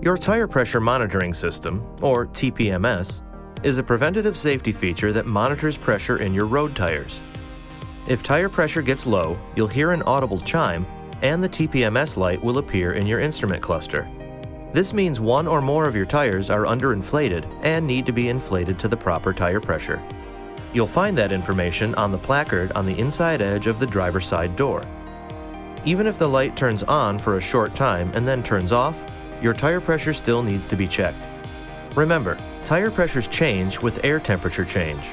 Your tire pressure monitoring system, or TPMS, is a preventative safety feature that monitors pressure in your road tires. If tire pressure gets low, you'll hear an audible chime and the TPMS light will appear in your instrument cluster. This means one or more of your tires are underinflated and need to be inflated to the proper tire pressure. You'll find that information on the placard on the inside edge of the driver's side door. Even if the light turns on for a short time and then turns off, your tire pressure still needs to be checked. Remember, tire pressures change with air temperature change.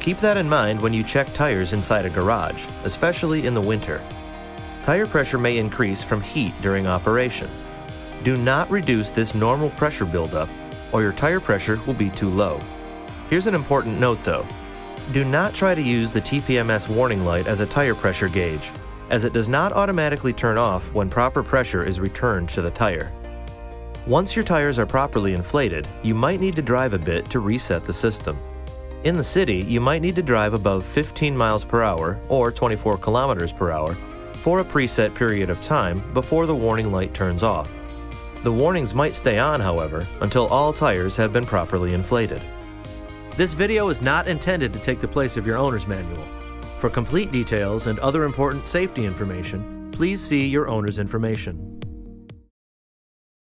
Keep that in mind when you check tires inside a garage, especially in the winter. Tire pressure may increase from heat during operation. Do not reduce this normal pressure buildup, or your tire pressure will be too low. Here's an important note though. Do not try to use the TPMS warning light as a tire pressure gauge, as it does not automatically turn off when proper pressure is returned to the tire. Once your tires are properly inflated, you might need to drive a bit to reset the system. In the city, you might need to drive above 15 miles per hour or 24 kilometers per hour for a preset period of time before the warning light turns off. The warnings might stay on, however, until all tires have been properly inflated. This video is not intended to take the place of your owner's manual. For complete details and other important safety information, please see your owner's information.